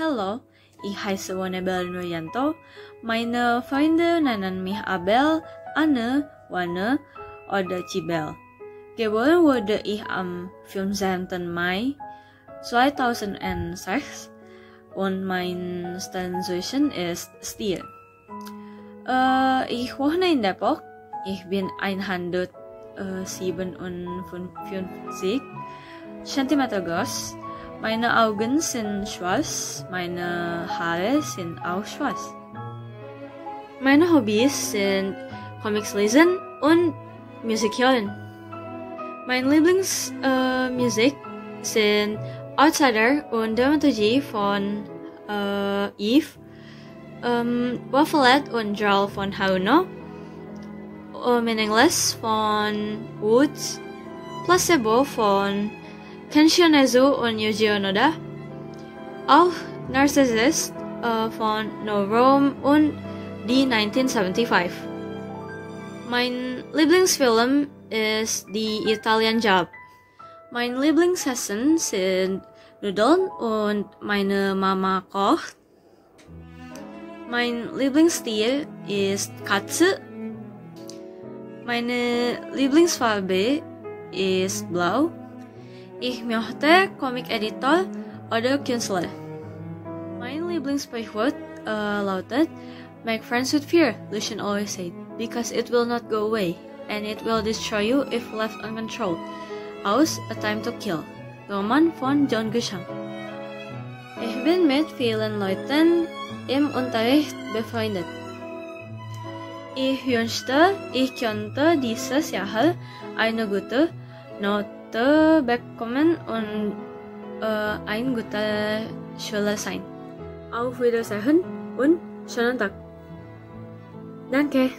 Hello, ich heiße Wanebel Nuryanto. Meine Freunde nennen mich Abel, Anne, Wanne oder Cibel. Geboren wurde ich am 15. Mai 2006 und mein Sternzeichen ist Stier. Äh, ich wohne in Depok. Ich bin 157 cm groß. Meine Augen sind schwarz, meine Haare sind auch schwarz. Meine Hobbys sind Comics lesen und Musik hören. Mein Lieblingsmusik äh, sind Outsider und Dramaturgie von äh, Eve, ähm, Wafflet und Gerald von Hauno, uh, Meaningless von Woods, Placebo von Kenshi Yonezu Onoda, auch Narcissist uh, von No Rome und die 1975. Mein Lieblingsfilm ist die Italian Job. Mein Lieblingsessen sind Nudeln und meine Mama kocht. Mein Lieblingsstil ist Katze. Meine Lieblingsfarbe ist blau. Ich möchte Comic-Editor oder Künstler. Mein Lieblingssprichwort uh, lautet, Make friends with fear, Lucien always said, because it will not go away, and it will destroy you if left uncontrolled. Aus A Time to Kill. Roman von John Grisham. Ich bin mit vielen Leuten im Unterricht befreundet. Ich wünschte, ich könnte dieses Jahr eine gute Note bekommen und äh, ein guter Schüler sein. Auf Wiedersehen und schönen Tag. Danke.